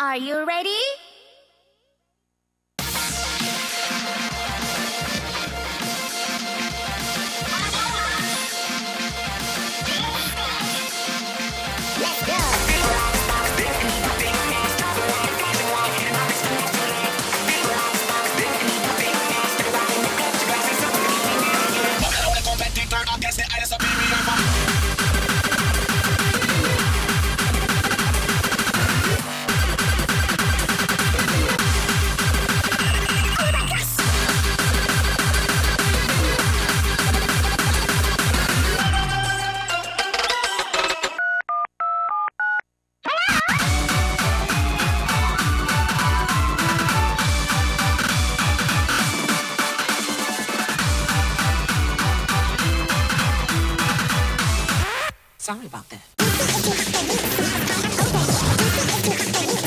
Are you ready? Sorry about that.